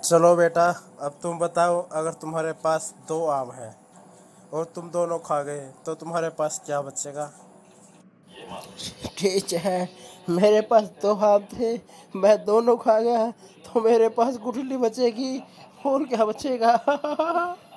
चलो बेटा, अब तुम बताओ, अगर तुम्हारे पास दो आम हैं और तुम दोनों खा गए तो तुम्हारे पास क्या बचेगा? ठीक है, मेरे पास दो आम थे, मैं दोनों खा गया तो मेरे पास गुठली बचेगी, और क्या बचेगा?